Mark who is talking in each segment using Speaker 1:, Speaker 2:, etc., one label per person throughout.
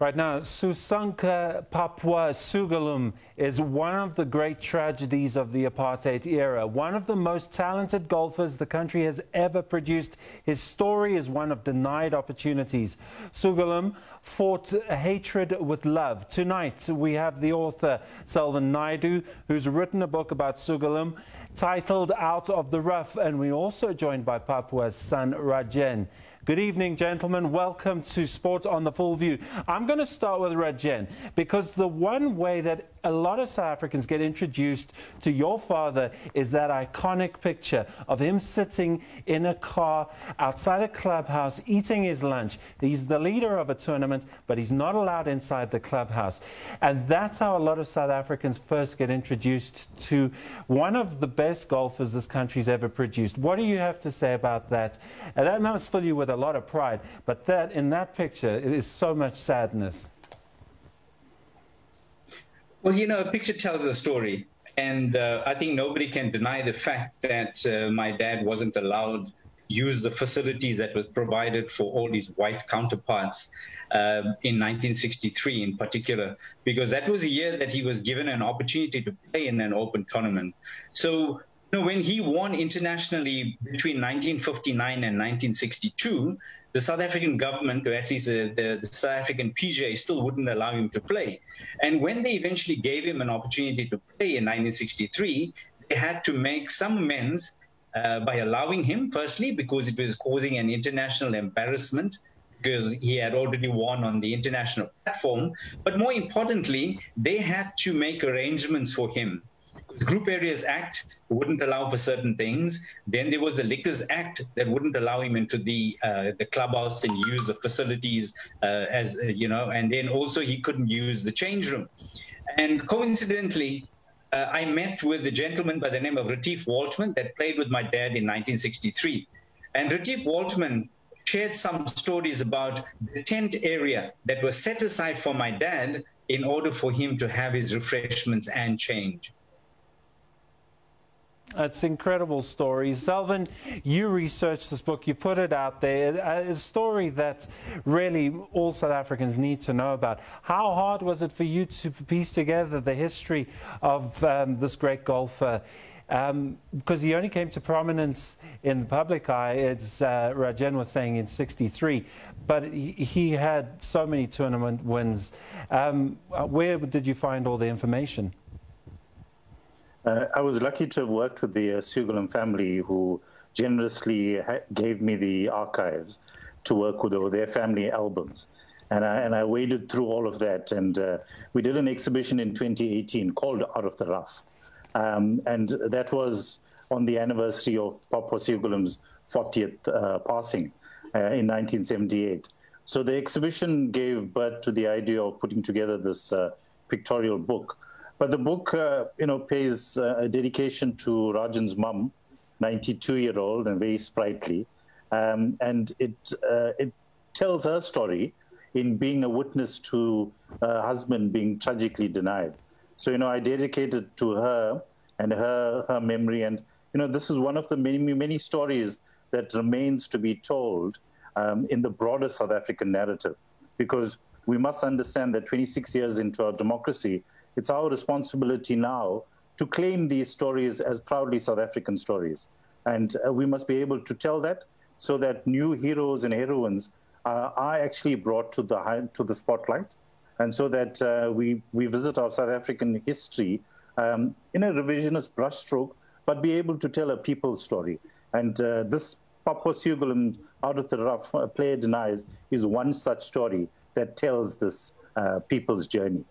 Speaker 1: Right now, Sewsunker Papwa Sewgolum is one of the great tragedies of the apartheid era. One of the most talented golfers the country has ever produced. His story is one of denied opportunities. Sewgolum fought hatred with love. Tonight, we have the author, Selvan Naidoo, who's written a book about Sewgolum titled Out of the Rough. And we're also joined by Papwa's son, Rajen. Good evening, gentlemen. Welcome to Sport on the Full View. I'm going to start with Rajen because the one way that a lot of South Africans get introduced to your father is that iconic picture of him sitting in a car outside a clubhouse eating his lunch. He's the leader of a tournament, but he's not allowed inside the clubhouse. And that's how a lot of South Africans first get introduced to one of the best golfers this country's ever produced. What do you have to say about that? And that must fill you with a lot of pride, but that in that picture is so much sadness.
Speaker 2: Well, you know, a picture tells a story. And uh, I think nobody can deny the fact that uh, my dad wasn't allowed use the facilities that were provided for all his white counterparts uh, in 1963 in particular, because that was a year that he was given an opportunity to play in an open tournament. So know, when he won internationally between 1959 and 1962, the South African government, or at least the, the, the, South African PGA, still wouldn't allow him to play. And when they eventually gave him an opportunity to play in 1963, they had to make some amends uh, by allowing him, firstly, because it was causing an international embarrassment because he had already won on the international platform. But more importantly, they had to make arrangements for him Group Areas Act wouldn't allow for certain things. Then there was the Liquors Act that wouldn't allow him into the uh, the clubhouse and use the facilities uh, as uh, you know. And then also he couldn't use the change room. And coincidentally, uh, I met with a gentleman by the name of Retief Waltman that played with my dad in 1963. And Retief Waltman shared some stories about the tent area that was set aside for my dad in order for him to have his refreshments and change.
Speaker 1: It's incredible story. Selvan, you researched this book, you put it out there. A story that really all South Africans need to know about. How hard was it for you to piece together the history of um, this great golfer? Um, because he only came to prominence in the public eye, as uh, Rajen was saying, in 63. But he, he had so many tournament wins. Um, where did you find all the information?
Speaker 3: Uh, I was lucky to have worked with the uh, family who generously gave me the archives to work with or their family albums. And I, and I waded through all of that. And uh, we did an exhibition in 2018 called Out of the Rough. Um, and that was on the anniversary of Papwa Sewgolum's 40th uh, passing uh, in 1978. So the exhibition gave birth to the idea of putting together this uh, pictorial book but the book, uh, you know, pays uh, a dedication to Rajen's mum, 92-year-old and very sprightly, um, and it uh, it tells her story in being a witness to her husband being tragically denied. So you know, I dedicated to her and her her memory, and you know, this is one of the many many stories that remains to be told um, in the broader South African narrative, because we must understand that 26 years into our democracy, it's our responsibility now to claim these stories as proudly South African stories. And uh, we must be able to tell that so that new heroes and heroines uh, are actually brought to the, high, to the spotlight. And so that uh, we, we visit our South African history um, in a revisionist brushstroke, but be able to tell a people's story. And uh, this Papwa Sewgolum Out of the Rough Player Denies is one such story that tells this uh, people's journey.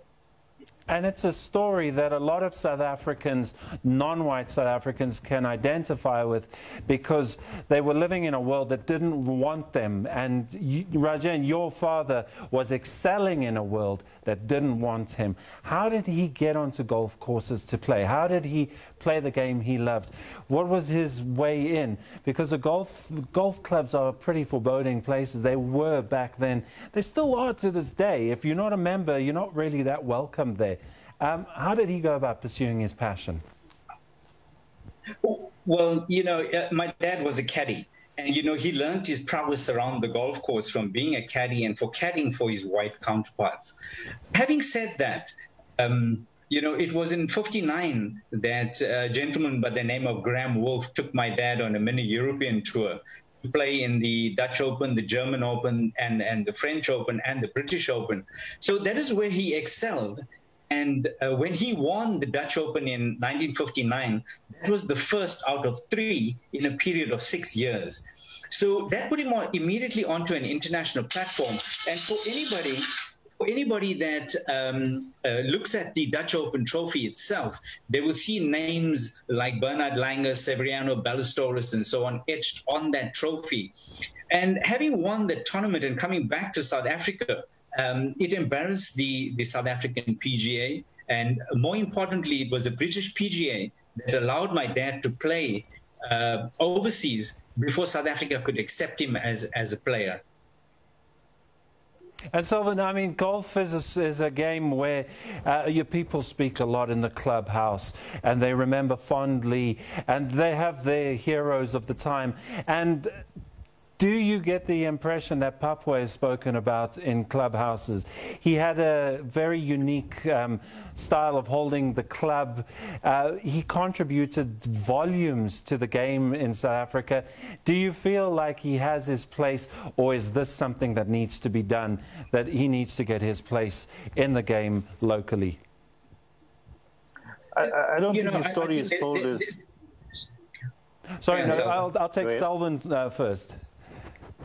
Speaker 1: And it's a story that a lot of South Africans, non white South Africans, can identify with because they were living in a world that didn't want them. And you, Rajen, your father was excelling in a world that didn't want him. How did he get onto golf courses to play? How did he play the game he loved? What was his way in? Because the golf, golf clubs are pretty foreboding places. They were back then. They still are to this day. If you're not a member, you're not really that welcome there. Um, how did he go about pursuing his passion?
Speaker 2: Well, you know, uh, my dad was a caddy And, you know, he learned his prowess around the golf course from being a caddy and for caddying for his white counterparts. Having said that, um, you know, it was in 59 that a gentleman by the name of Graham Wulff took my dad on a mini European tour to play in the Dutch Open, the German Open, and, and the French Open, and the British Open. So that is where he excelled. And uh, when he won the Dutch Open in 1959, that was the first out of three in a period of six years. So that put him on, immediately onto an international platform. And for anybody for anybody that um, uh, looks at the Dutch Open trophy itself, they will see names like Bernard Langer, Severiano Ballesteros, and so on etched on that trophy. And having won the tournament and coming back to South Africa, um, it embarrassed the, the South African PGA. And more importantly, it was the British PGA that allowed my dad to play uh, overseas before South Africa could accept him as, as a player.
Speaker 1: And Selvan, I mean, golf is a, is a game where uh, your people speak a lot in the clubhouse and they remember fondly and they have their heroes of the time. And do you get the impression that Papwa is spoken about in clubhouses? He had a very unique um, style of holding the club. Uh, he contributed volumes to the game in South Africa. Do you feel like he has his place, or is this something that needs to be done, that he needs to get his place in the game locally?
Speaker 3: I, I don't you think know, his story is told as.
Speaker 1: Sorry, no, I'll, I'll take Selvan uh, first.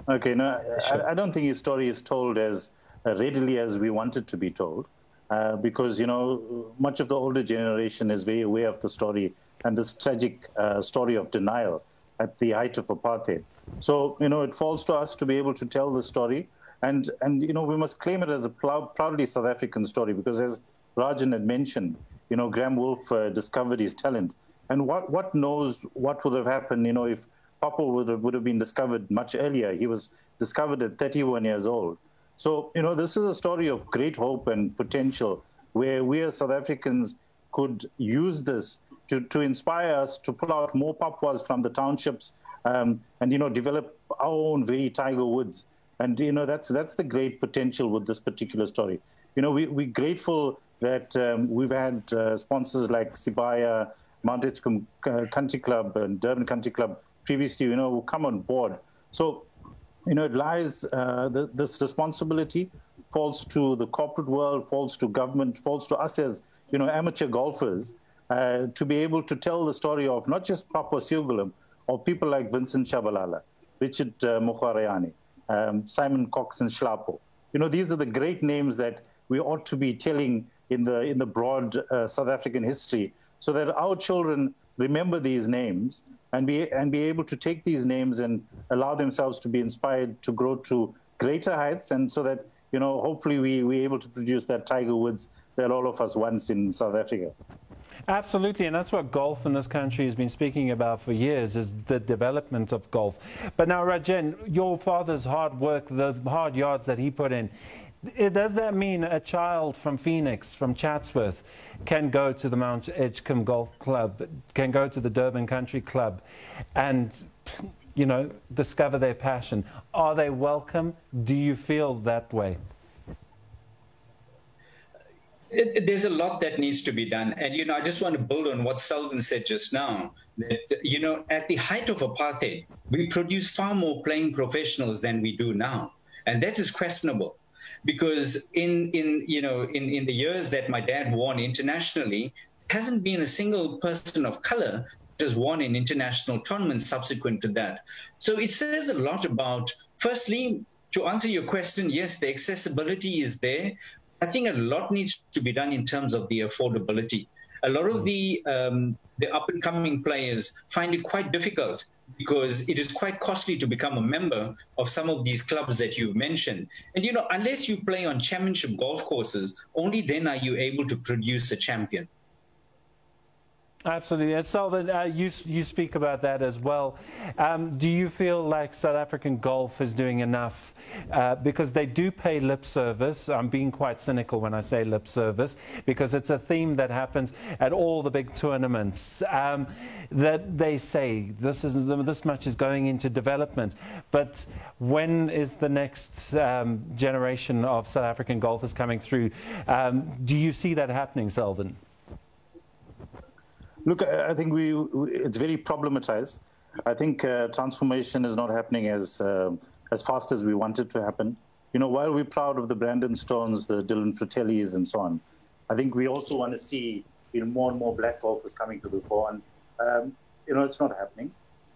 Speaker 3: Okay, no, I, I, don't think his story is told as readily as we want it to be told, uh, because you know much of the older generation is very aware of the story and this tragic uh, story of denial at the height of apartheid. So you know it falls to us to be able to tell the story, and and you know we must claim it as a proudly South African story because as Rajen had mentioned, you know Graham Wulff uh, discovered his talent, and what what knows what would have happened, you know if Popple would have, would have been discovered much earlier. He was discovered at 31 years old. So, you know, this is a story of great hope and potential where we as South Africans could use this to, to inspire us to pull out more Papwas from the townships um, and, you know, develop our own very Tiger Woods. And, you know, that's, that's the great potential with this particular story. You know, we, we're grateful that um, we've had uh, sponsors like Sibaya, Mount Edgecombe Country Club and Durban Country Club previously, you know, come on board. So, you know, it lies, uh, the, this responsibility falls to the corporate world, falls to government, falls to us as, you know, amateur golfers uh, to be able to tell the story of not just Papwa Sewgolum, or people like Vincent Tshabalala, Richard uh, um, Simon Cox and Schlapo. You know, these are the great names that we ought to be telling in the, in the broad uh, South African history so that our children remember these names and be and be able to take these names and allow themselves to be inspired to grow to greater heights. And so that you know hopefully we we're able to produce that tiger woods that all of us once in south africa.
Speaker 1: Absolutely, and that's what golf in this country has been speaking about for years, is the development of golf. But now, Rajen, your father's hard work, the hard yards that he put in, does that mean a child from Phoenix, from Chatsworth, can go to the Mount Edgecombe Golf Club, can go to the Durban Country Club, and you know discover their passion? Are they welcome? Do you feel that way?
Speaker 2: there's a lot that needs to be done. And, you know, I just want to build on what Selvan said just now that, you know, at the height of apartheid, we produced far more playing professionals than we do now. And that is questionable because in in you know in in the years that my dad won internationally hasn't been a single person of color that has won in international tournaments subsequent to that. So it says a lot about firstly to answer your question yes the accessibility is there. I think a lot needs to be done in terms of the affordability. A lot of the um, the up and coming players find it quite difficult because it is quite costly to become a member of some of these clubs that you've mentioned. And you know, unless you play on championship golf courses, only then are you able to produce a champion.
Speaker 1: Absolutely. And Selvan, uh, you, you speak about that as well. Um, do you feel like South African golf is doing enough? Uh, because they do pay lip service. I'm being quite cynical when I say lip service, because it's a theme that happens at all the big tournaments. Um, that they say this, is, this much is going into development. But when is the next um, generation of South African golfers coming through? Um, do you see that happening, Selvan?
Speaker 3: Look, I think we it's very problematized. I think uh, transformation is not happening as uh, as fast as we want it to happen. You know, while we're proud of the Brandon Stones, the Dylan Frittellis, and so on, I think we also want to see you know more and more black golfers coming to the fore. And um, you know, it's not happening.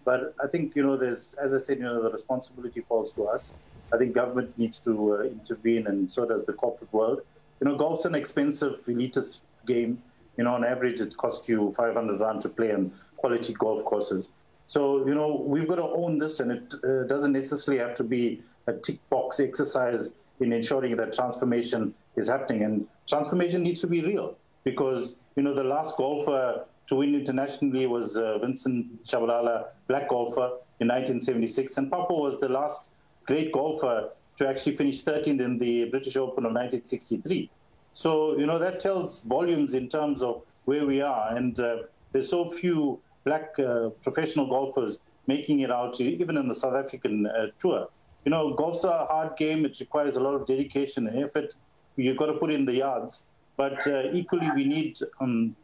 Speaker 3: But I think you know, there's as I said, you know, the responsibility falls to us. I think government needs to uh, intervene, and so does the corporate world. You know, golf's an expensive elitist game you know, on average, it costs you 500 rand to play on quality golf courses. So, you know, we've got to own this, and it uh, doesn't necessarily have to be a tick box exercise in ensuring that transformation is happening. And transformation needs to be real because, you know, the last golfer to win internationally was uh, Vincent Tshabalala, black golfer, in 1976. And Papwa was the last great golfer to actually finish 13th in the British Open of 1963. So, you know, that tells volumes in terms of where we are. And uh, there's so few black uh, professional golfers making it out, even in the South African uh, tour. You know, golf's a hard game. It requires a lot of dedication and effort. You've got to put in the yards. But uh, equally, we need um,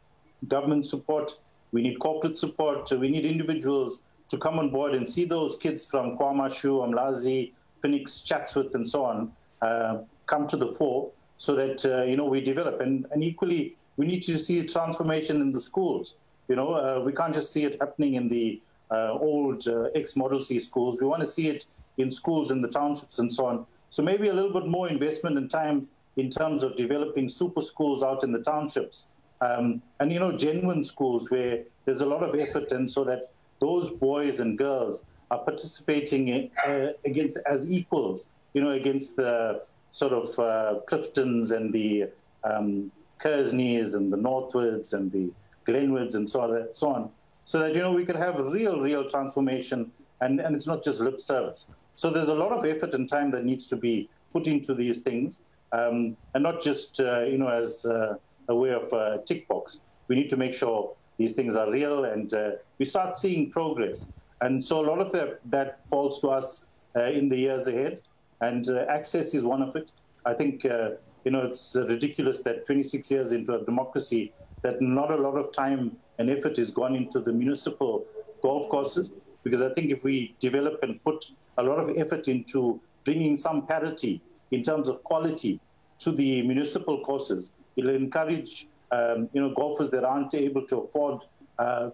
Speaker 3: government support. We need corporate support. We need individuals to come on board and see those kids from KwaMashu, Umlazi, Phoenix, Chatsworth, and so on uh, come to the fore so that uh, you know we develop. And, and equally, we need to see transformation in the schools. You know, uh, we can't just see it happening in the uh, old uh, ex-Model C schools. We want to see it in schools in the townships and so on. So maybe a little bit more investment and time in terms of developing super schools out in the townships. Um, and, you know, genuine schools where there's a lot of effort and so that those boys and girls are participating in, uh, against as equals, you know, against the sort of uh, Cliftons and the um, Kearsneys and the Northwoods and the Glenwoods and so on, so on, so that you know we could have real, real transformation, and, and it's not just lip service. So there's a lot of effort and time that needs to be put into these things, um, and not just uh, you know as uh, a way of uh, tick box. We need to make sure these things are real, and uh, we start seeing progress. And so a lot of that, that falls to us uh, in the years ahead and uh, access is one of it. I think uh, you know it's ridiculous that 26 years into a democracy, that not a lot of time and effort is gone into the municipal golf courses. Because I think if we develop and put a lot of effort into bringing some parity in terms of quality to the municipal courses, it'll encourage um, you know golfers that aren't able to afford uh,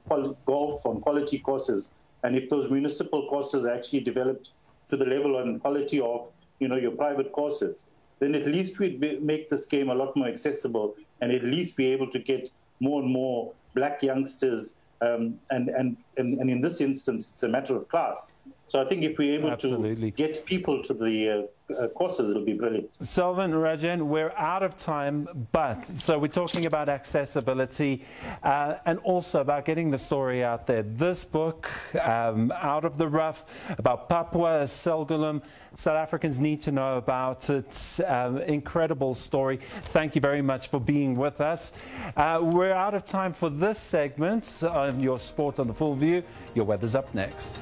Speaker 3: golf on quality courses. And if those municipal courses are actually developed to the level and quality of you know, your private courses, then at least we'd make this game a lot more accessible and at least be able to get more and more black youngsters. Um, and, and, and, and in this instance, it's a matter of class. So I think if we're able Absolutely. to get people to the uh, uh, courses, it'll be brilliant.
Speaker 1: Selvan Rajen, we're out of time, but so we're talking about accessibility uh, and also about getting the story out there. This book, um, Out of the Rough, about Papwa Sewgolum, South Africans need to know about it. Um, incredible story. Thank you very much for being with us. Uh, we're out of time for this segment your sport on the full view. Your weather's up next.